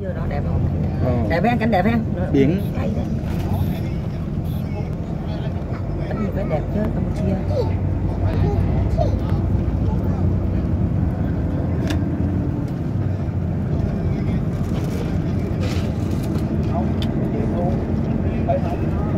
Giờ đó đẹp không? Ờ. Đẹp không? Cảnh đẹp không? Biển. Cảnh gì phải đẹp chứ, Campuchia. Hãy subscribe cho kênh Ghiền Mì Gõ Để không bỏ lỡ những video hấp dẫn